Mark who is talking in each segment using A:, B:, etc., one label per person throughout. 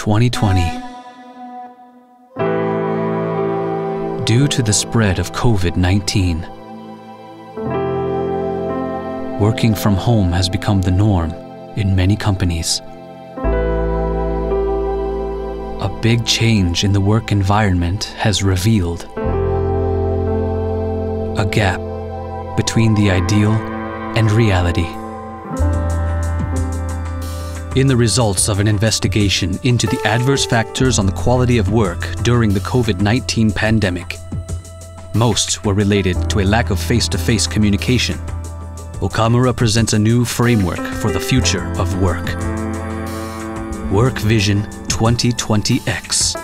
A: 2020. Due to the spread of COVID 19, working from home has become the norm in many companies. A big change in the work environment has revealed a gap between the ideal and reality. In the results of an investigation into the adverse factors on the quality of work during the COVID 19 pandemic, most were related to a lack of face to face communication. Okamura presents a new framework for the future of work Work Vision 2020X.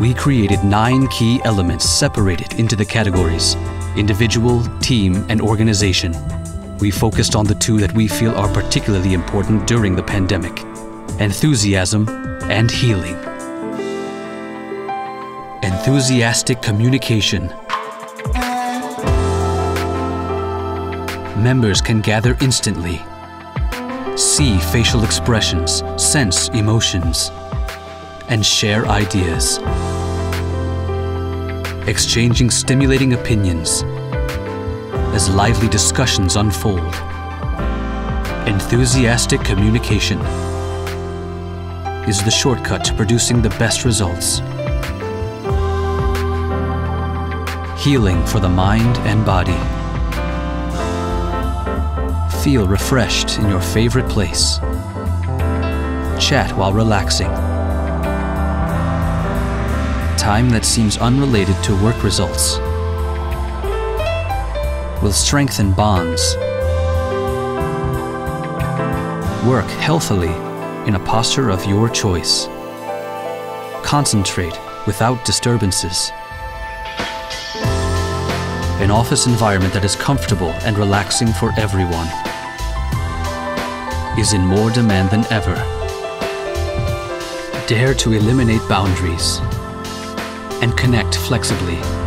A: We created nine key elements separated into the categories individual, team, and organization we focused on the two that we feel are particularly important during the pandemic enthusiasm and healing. Enthusiastic communication. Members can gather instantly, see facial expressions, sense emotions, and share ideas. Exchanging stimulating opinions as lively discussions unfold. Enthusiastic communication is the shortcut to producing the best results. Healing for the mind and body. Feel refreshed in your favorite place. Chat while relaxing. Time that seems unrelated to work results will strengthen bonds. Work healthily in a posture of your choice. Concentrate without disturbances. An office environment that is comfortable and relaxing for everyone is in more demand than ever. Dare to eliminate boundaries and connect flexibly.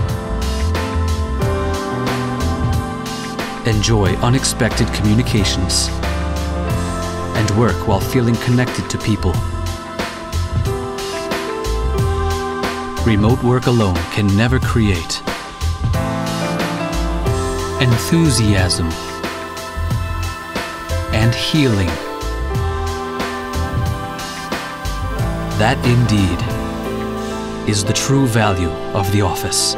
A: Enjoy unexpected communications, and work while feeling connected to people. Remote work alone can never create enthusiasm and healing. That indeed is the true value of the office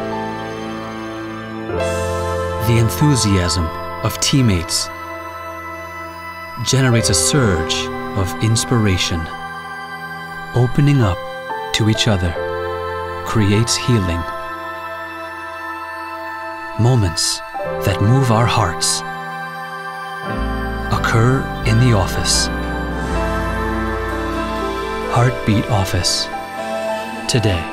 A: the enthusiasm of teammates generates a surge of inspiration. Opening up to each other creates healing. Moments that move our hearts occur in the office. Heartbeat Office today.